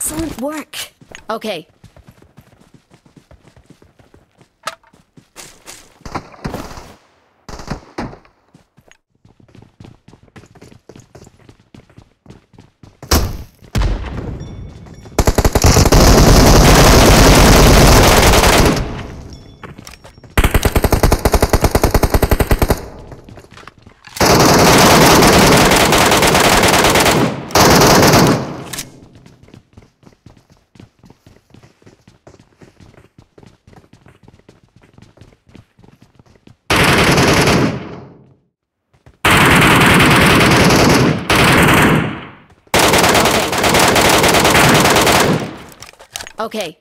Excellent work. Okay. Okay.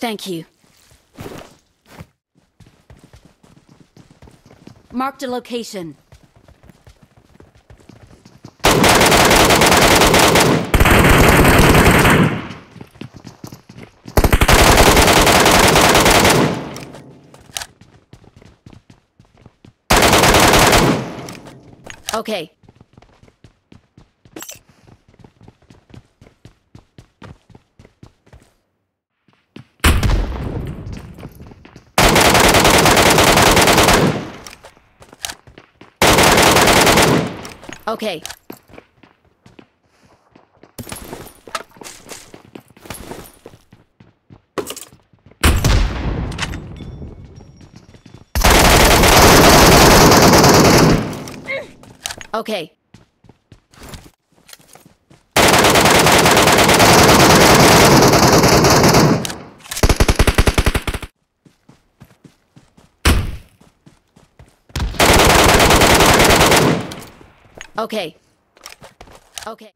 Thank you. Marked a location. Okay. Okay. Okay. Okay. Okay.